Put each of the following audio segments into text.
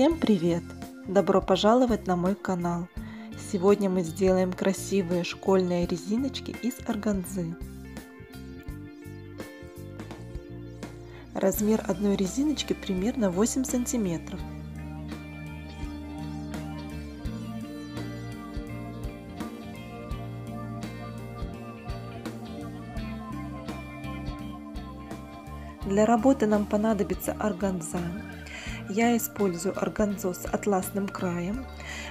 Всем привет! Добро пожаловать на мой канал! Сегодня мы сделаем красивые школьные резиночки из органзы. Размер одной резиночки примерно 8 сантиметров. Для работы нам понадобится органза. Я использую органзу с атласным краем.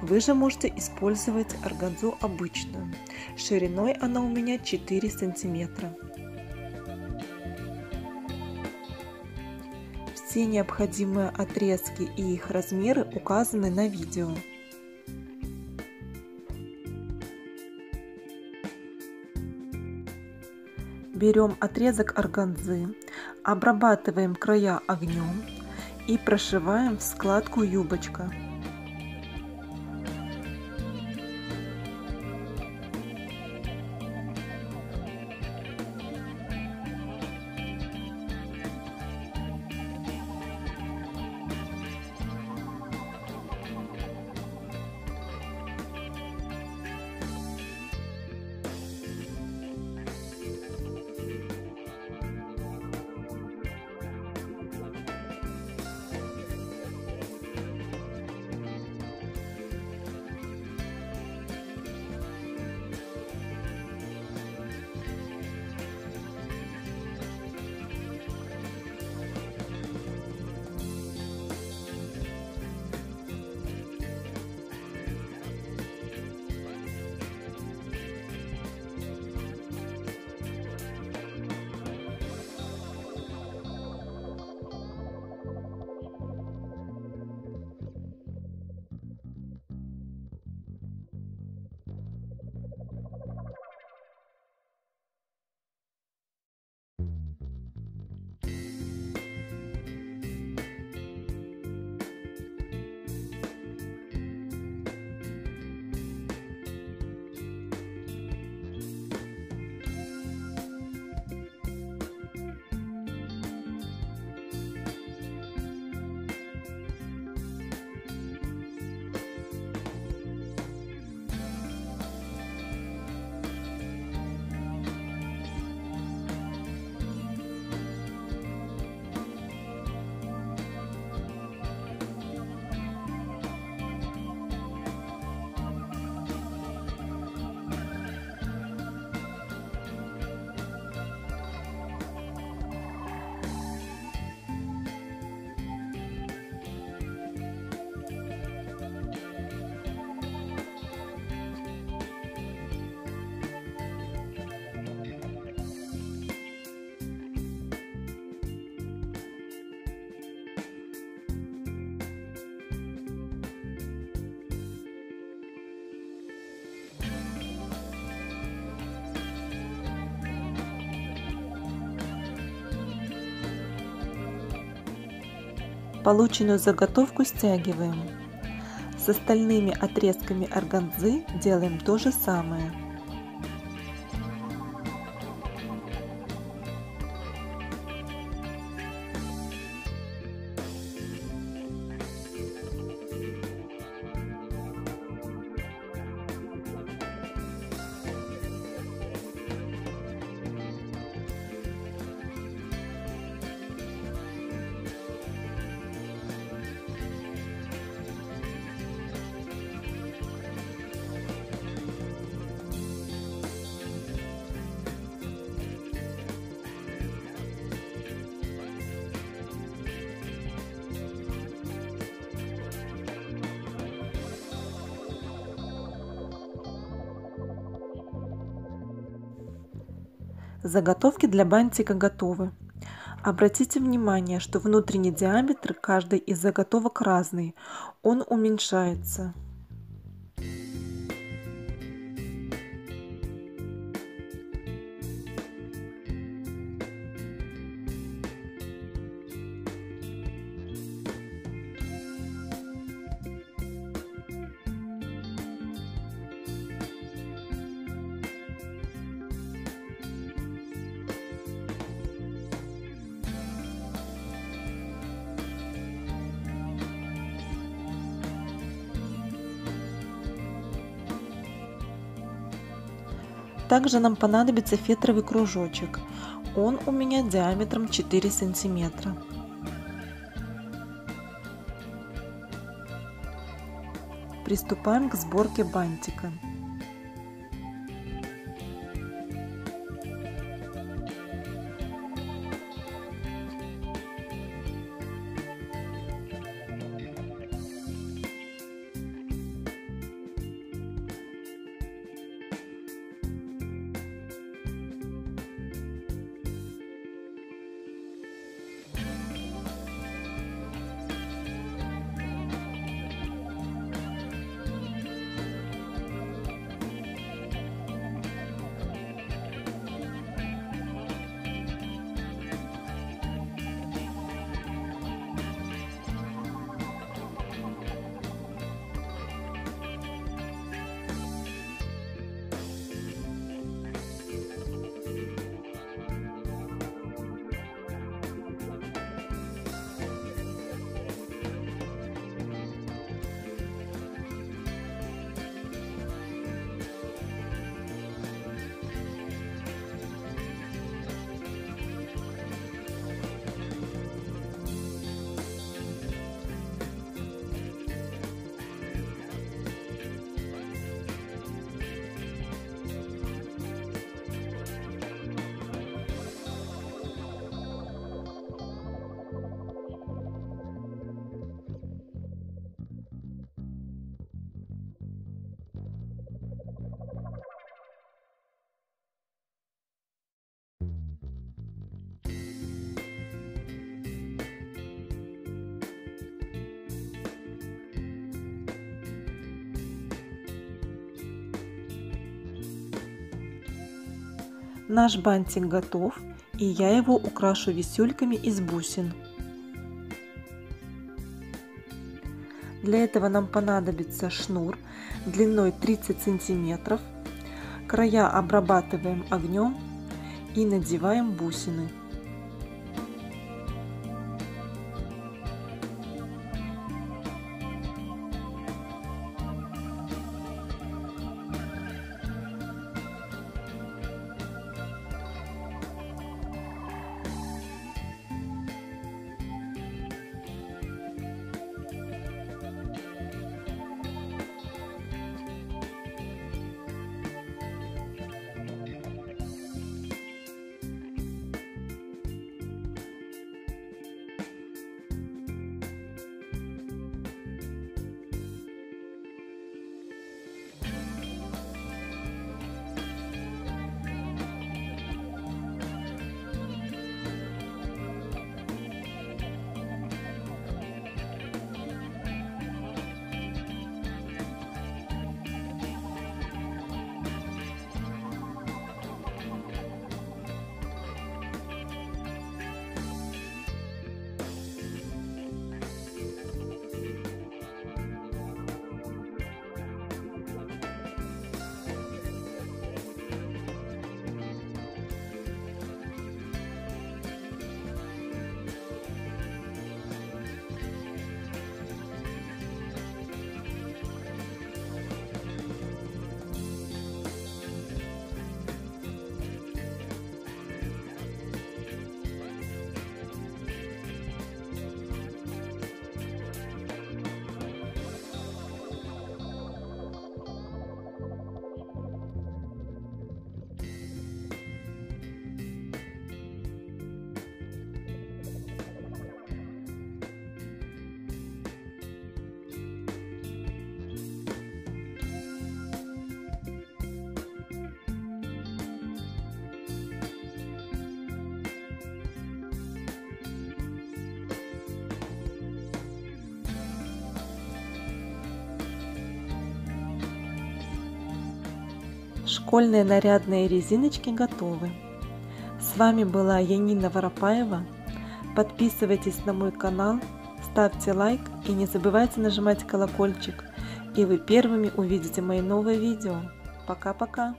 Вы же можете использовать органзу обычную. Шириной она у меня 4 сантиметра. Все необходимые отрезки и их размеры указаны на видео. Берем отрезок органзы, обрабатываем края огнем и прошиваем в складку юбочка. Полученную заготовку стягиваем. С остальными отрезками органзы делаем то же самое. Заготовки для бантика готовы. Обратите внимание, что внутренний диаметр каждой из заготовок разный. Он уменьшается. Также нам понадобится фетровый кружочек. Он у меня диаметром 4 сантиметра. Приступаем к сборке бантика. Наш бантик готов, и я его украшу висюльками из бусин. Для этого нам понадобится шнур длиной 30 сантиметров. Края обрабатываем огнем и надеваем бусины. Школьные нарядные резиночки готовы. С вами была Янина Воропаева. Подписывайтесь на мой канал, ставьте лайк и не забывайте нажимать колокольчик, и вы первыми увидите мои новые видео. Пока-пока!